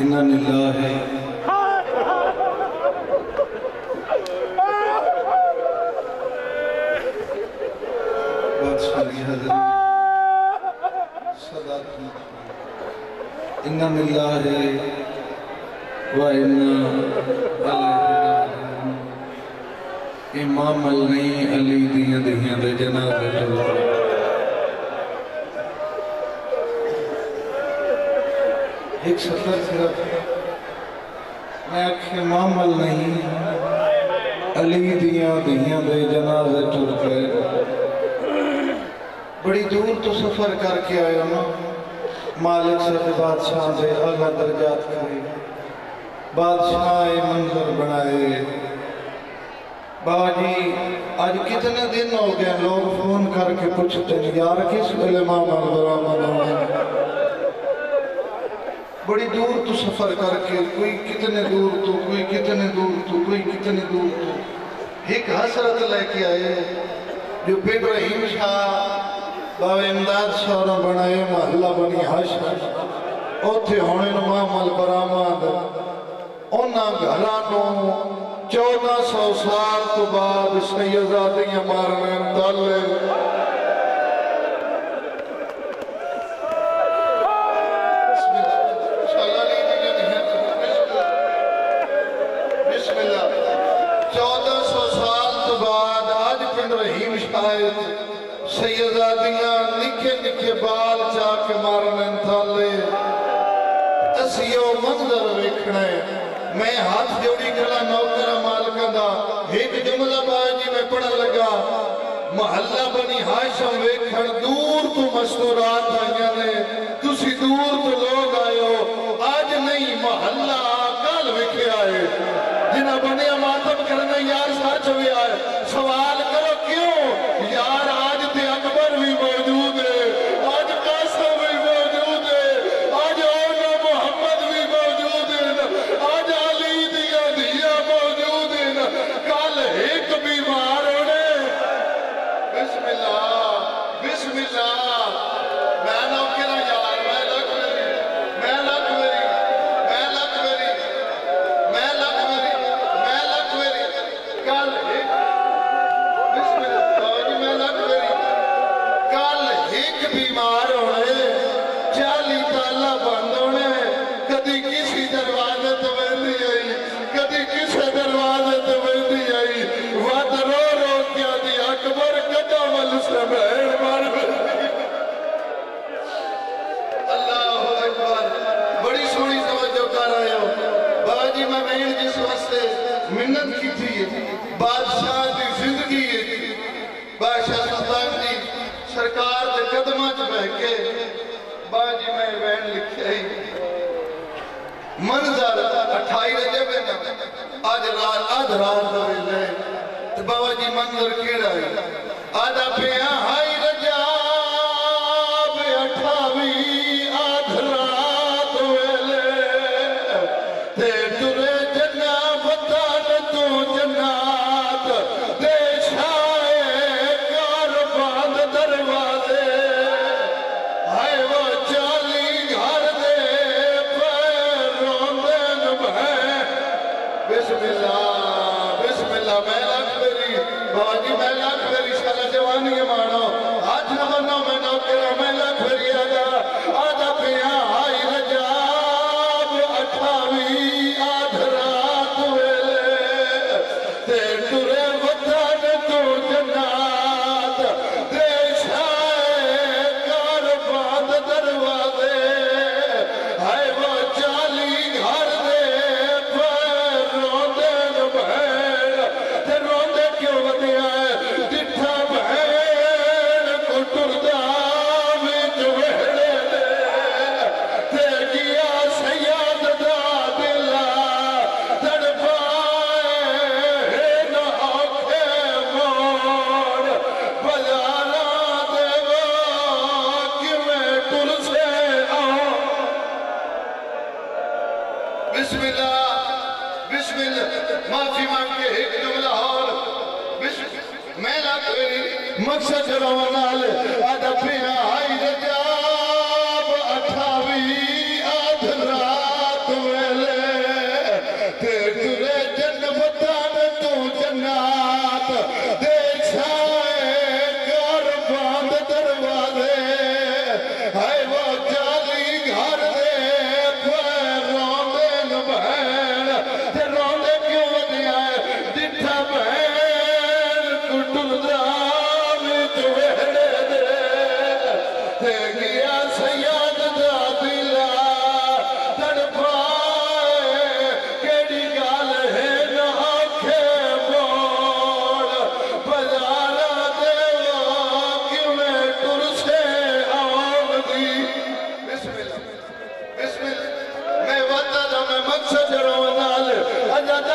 إنا لله بادشاہ کی حضرت صدات إنا لله وإنا إليه راجعون امام علی علی دیاں دیاں دے جنازے ٹر ایک سفر صرف میں کہ امام علی نہیں، علی دیاں دیاں دے جنازے ٹر گئے بڑی دور تو سفر کر کے آیا نا مالک سے بادشاہ دے اعلیٰ درجات کرے بادشاہ منظر بنائے۔ بابا جی آج کتنے دن ہو گئے؟ لوگ فون کر کے پوچھتے ہیں، یار کس ویلے ماما برآمد ہونا بڑی دور تو سفر کر کے، کوئی کتنے دور تو، کوئی کتنے دور تو، کوئی کتنے دور تو۔ ایک حسرت لے کے آئے، جو پھر رحیم شاہ بابا امداد شہرہ بنائے، محلہ بنی حشر اوتھے ہونے مامل برآمد۔ اونا گھرانوں چودہ سو سال تو بعد سیدادیاں مارنے تالے سیدہ دیاں نکے نکے بال چاہ کے مارنے تھالے۔ اسیو منظر ویکھنے میں ہاتھ جوڑی کھلا نوکرہ مالکہ دا۔ ایک جملہ بائی جی میں پڑھا لگا۔ محلہ بنی ہاشم ویکھن دور تو مستورات آئیاں نے۔ تسی دور fiscal قدمہ چ بہ کے باجی میں وین لکھے ہی منظر اٹھائی رجب ہے آج رات آدھ رات دوئے لے تو بابا جی منظر کیڑا ہے آدھا پہ آئی بسم اللہ بسم اللہ، معافی مانگ کے ایک جملہ اور بسم میں لاکھ میری مقصد روانال آدھا پھر I'm gonna make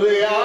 Hallelujah.